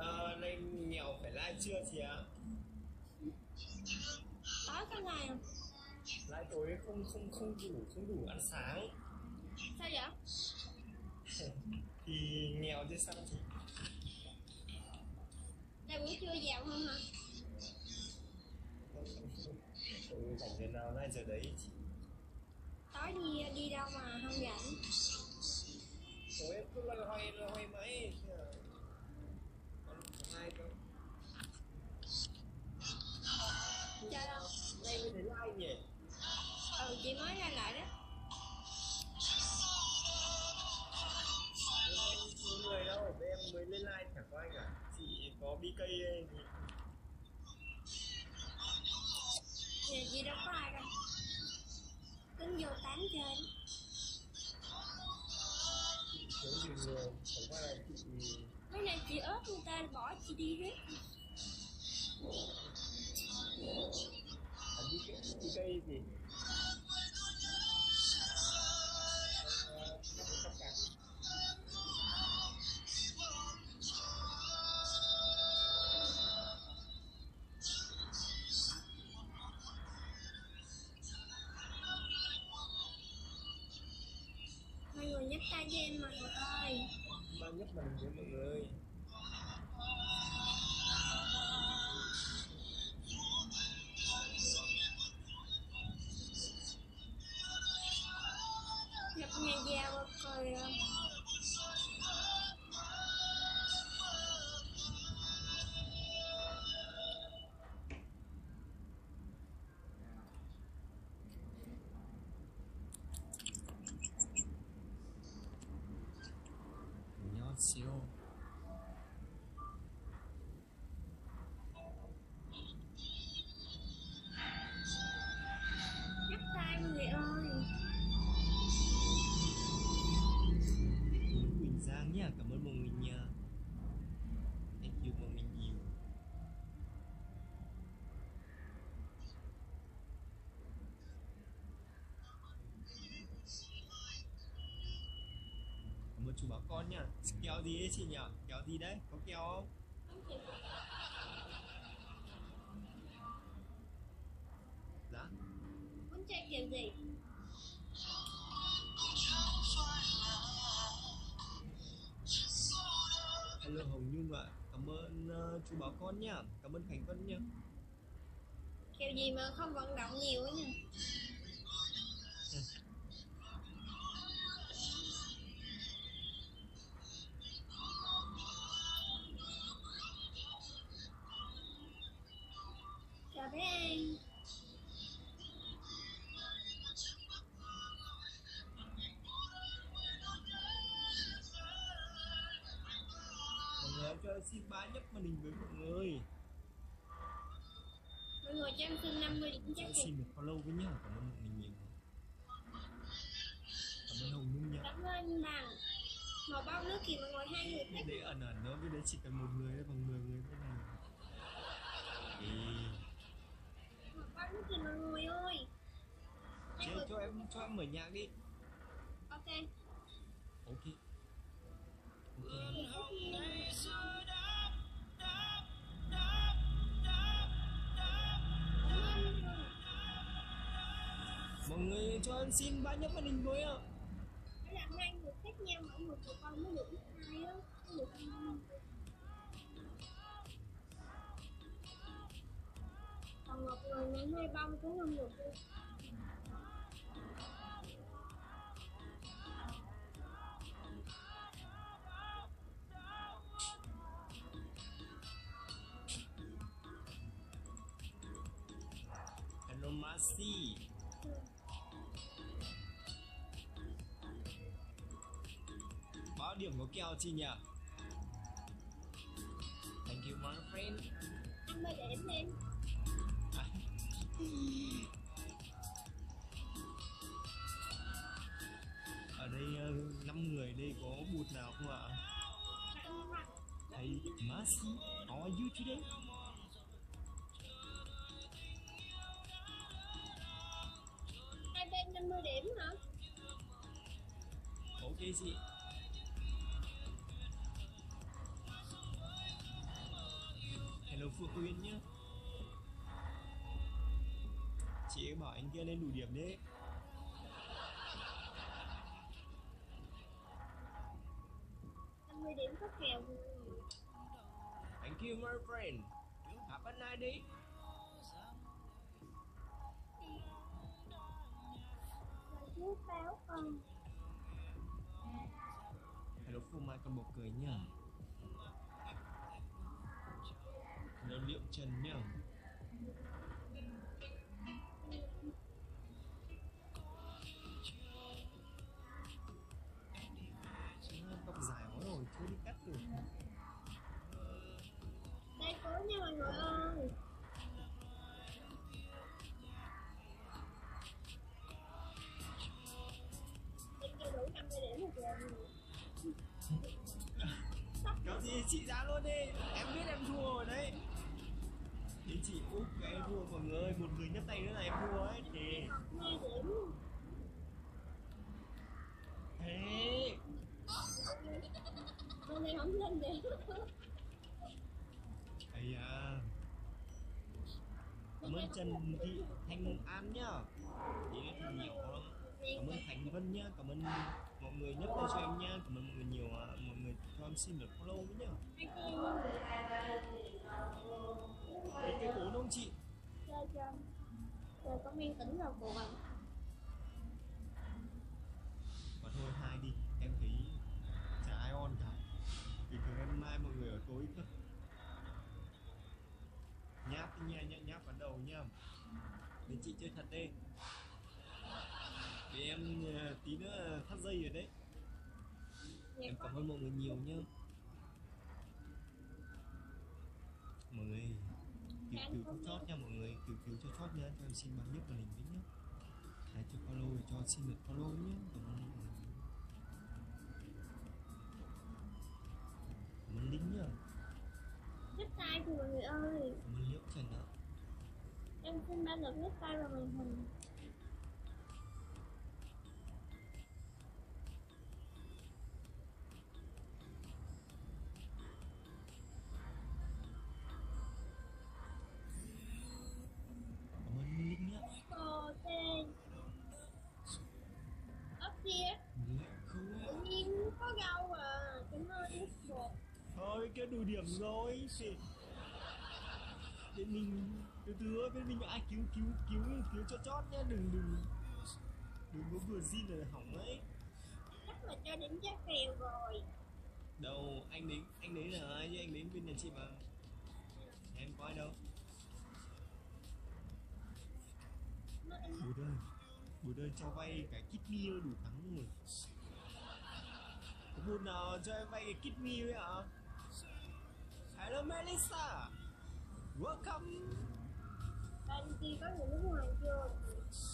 à, nay nghèo phải like chưa chị ạ? tối cái ngày Like tối không không không đủ không đủ ăn sáng sao vậy thì nghèo chứ sao chị? đây buổi trưa giàu hơn hả Ừ, rảnh giờ nào nay giờ đấy chị? tối đi đi đâu mà Cái Mấy này chị ớt người ta bỏ chị đi hết Anh biết cái cây gì? Chú báo con nha Kéo gì ấy chị nhỉ? Kéo gì đấy? Có kéo không? Dạ. Muốn chơi kiểu gì? Hello Hồng Nhung ạ. Cảm ơn uh, chú báo con nha Cảm ơn Khánh Vân nha Kiểu gì mà không vận động nhiều á nha Xin ba nhấp màn hình với mọi người. Mọi người cho em xin 50 điểm chắc xin một follow với nhá Cảm ơn mọi người nhiều. Cảm ơn Hồng Nhung nha Cảm ơn bằng Một bao nước kìa mọi người hai người thích. Để ẩn ẩn đó, với đấy chỉ cần một người bằng 10 người thế này. Thì Một bao nước kìa mọi người ơi. Hai cho, em cho em mở nhạc đi. Ok. Ok. Ok Mọi người cho em xin ba nhấp màn hình với ạ. Đó là hai người khác nhau mỗi người một con mới được hai á được Còn một người nhận hai bông cũng không được. Luôn Hello điểm có kèo chị nhỉ? Thank you my friend Anh mới điểm em à. Ở đây ờ, năm người đây có bụt nào không ạ? Hey Marcy, how are you today? hai bên 50 điểm hả? Ok chị Phượng Uyên nhá. Chị ấy bảo anh kia lên đủ điểm đi năm mươi điểm có kèo. Thank you my friend. Have a nice day Hello Phương Mai con bầu cười nhá Liệu Trần nhá mọi người Một người nhấp tay nữa là em thua ấy Thì 50 điểm Thế. Bên này không lên điểm Ây à Cảm ơn Trần Thị Thanh An nhá. Ý thì nhiều lắm Cảm ơn Thành Vân nhá Cảm ơn mọi người nhấp tay cho em nhá. Cảm ơn mọi người nhiều à. Mọi người cho em xin được follow với nhá. Cái cái bố đông chị Chơi cho Rồi con miên tỉnh rồi buồn Mà thôi hai đi. Em thấy chả ai on cả. Bình thường em mai mọi người ở tối cơ. Nháp đi nha, nháp, nháp vào đầu nha. Đến chị chơi thật đi Để em ờ, tí nữa thắt dây rồi đấy. Em cảm ơn mọi người nhiều nhá Cứu cứu cho chót nha mọi người Cứu cứu cho chót nha Cho em xin bằng nhất màn hình với nhá. Hãy cho follow cho xin được follow nhé Cảm ơn người Cảm ơn Linh nhá. Nhấp tay thì mọi người ơi. Cảm ơn Liễu Trần ạ. Em xin ba lượt nhấp tay vào màn hình đủ điểm rồi thì Bên mình từ từ bên mình ai cứu cứu cứu cứu cho chót nhá đừng đừng. Đừng có vừa xin là hỏng ấy Chắc là cho điểm giá kèo rồi. Đâu anh đến anh đến là ai chứ? Anh đến bên nhà chị mà. Em có ai đâu. Bố ơi bố ơi cho vay cái kit meal đủ thắng rồi. Có bố nào cho em vay cái kit meal ấy ạ hello Melissa. Welcome. Bên kia có người nước ngoài chưa?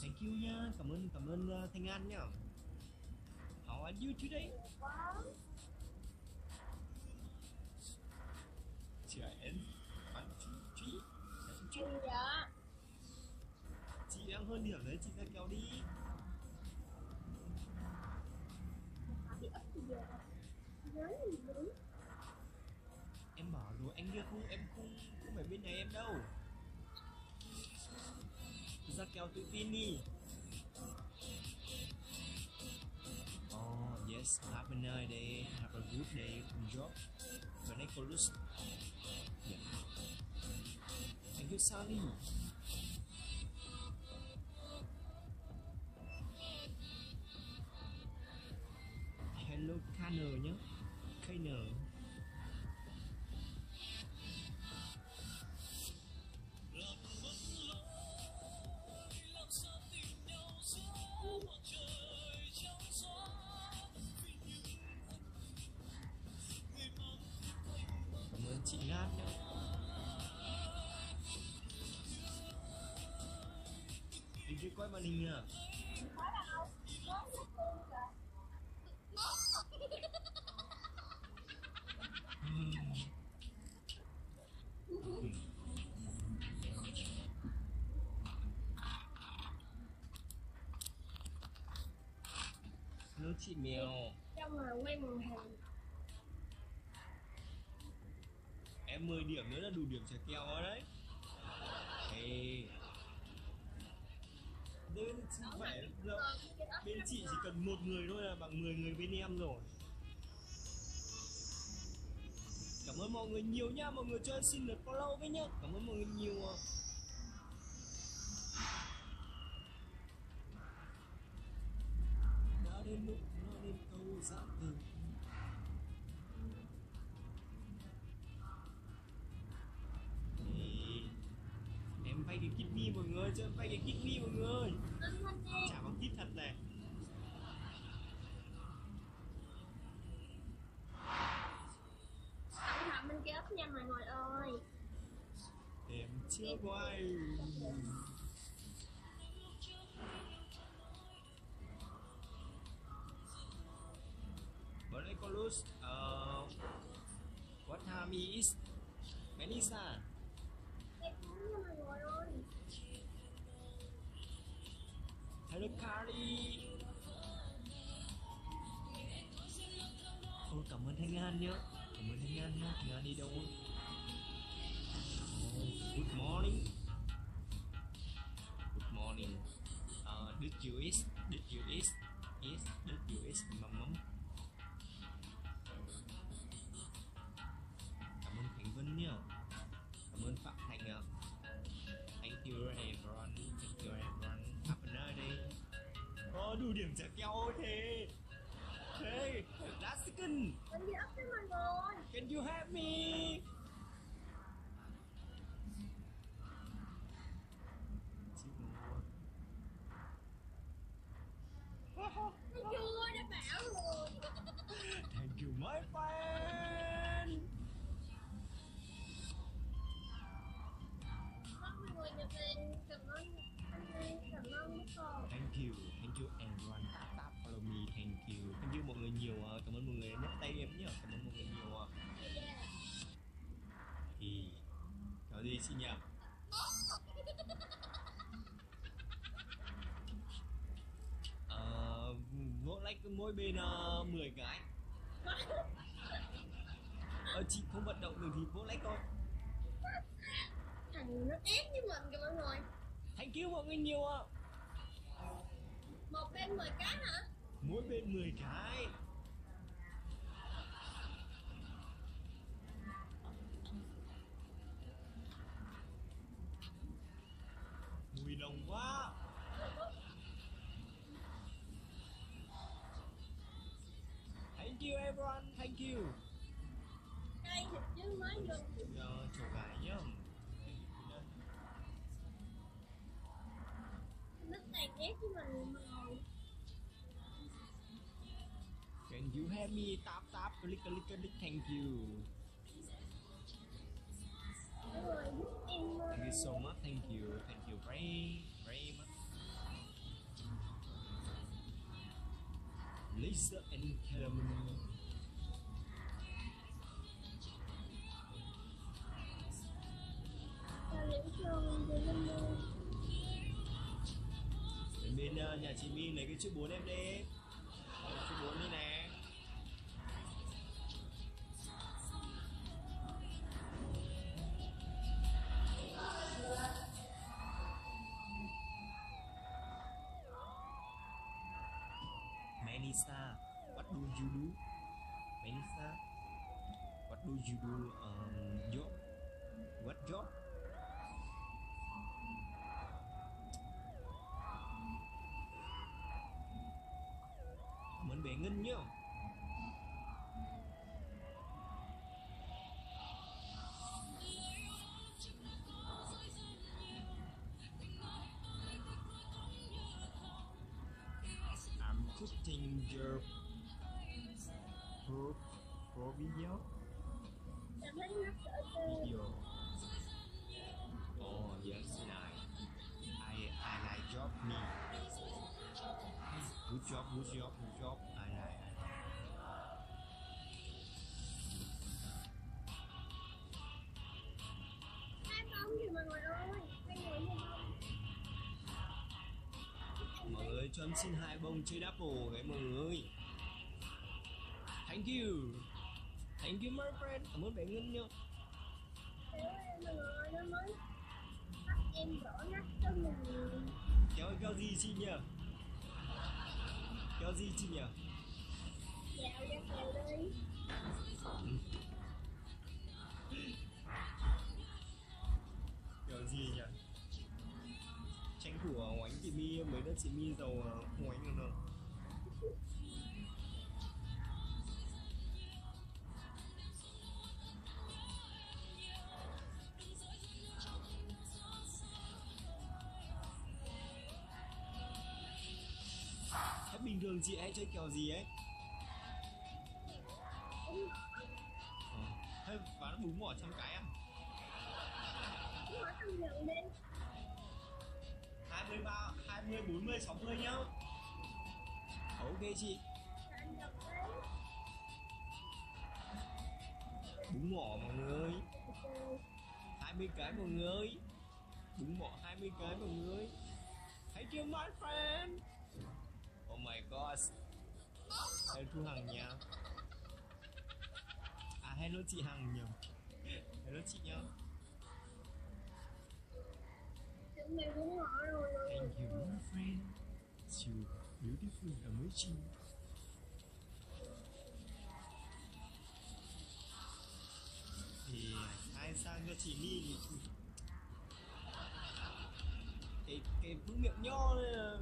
Thank you nha. Cảm ơn cảm ơn uh, Thanh An nhá how are you today? Chị em. Bạn chị chị chị. Chị đang hơn điểm đấy chị ra kéo đi Họ bị ấp bây giờ Nhớ gì đúng em bảo rồi anh kia không em không không phải bên này em đâu? Ra kéo tự tin đi. Oh yes have a nice day have a good day enjoy the Nicholas yeah. thank you Sally quay màn hình à chị mèo. Trong là quay màn hình em 10 điểm nữa là đủ điểm trả kèo rồi đấy. Ê bên chị phải là, bên chị chỉ cần một người thôi là bằng 10 người bên em rồi. Cảm ơn mọi người nhiều nha mọi người cho em xin lượt follow với nhá. Cảm ơn mọi người nhiều đã đến lúc nói đến câu giã quay. Moleculus uh, what time is? Melissa Hello Carly Ôi cảm ơn Thanh An nhá. Cảm ơn Thanh An nhá. Thanh An đi đâu? rồi? You eat Did you eat Eat Did you eat mắm mắm Cảm ơn Khánh Vân nhá Cảm ơn Phạm Thành ạ. Thank you everyone. Thank you everyone. Have a nice day Ờ, đủ điểm trả keo ôi thế Hey, last second. Xin nhầm Ờ, mỗi like mỗi bên uh, 10 cái. Ờ, chị không vận động được thì vỗ like thôi. Thằng nó ép với mình kìa mọi người. Thank you mọi người nhiều ạ. Một bên 10 cái hả? Mỗi bên 10 cái quá Thank you everyone, thank you. Đây thịt chứ mới gần. Giờ chỗ gái nhá Nó này ép chứ mình mọi. Can you help me? Tap tap. Click click click thank you. Thank you so much. Thank you. Thank you very Lisa and Caramel. Bên ờ, nhà chị My lấy cái chiếc bốn em đi Melissa, what do you do? Melissa, what do you do? Um, job? What job? mình bị bé Ngân nhá Cooking your pro, pro video video. Oh yes I I I like job me. Good job good job cho em xin hai bông chơi Apple đấy mọi người. Thank you. Thank you, my friend. Cảm ơn bạn Ngân nhá kéo em rồi nó cho mình kéo kéo gì chị nhỉ? Kéo gì chị nhỉ? Dạo ra kèo đi kéo gì nhỉ? Chị mi mấy đứa chị mi giàu ờ, không ánh được đâu Thế bình thường chị hay chơi kèo gì ấy? Ờ, Thế bán búng mỏ trăm cái à? rồi hỏi thằng nhận lên 23, 20, 40, 60 nhá. Ok chị. Anh đọc Bún mỏ mọi người 20 cái mọi người Bún mỏ 20 cái mọi người Thank you my friend. Oh my god. Hello Thu Hằng nha. À hello chị Hằng nhầm Hello chị nhá chuẩn Thank you, my friend. You beautiful amazing Thì hai sang cho chị My thì cái cái bức miệng nho này là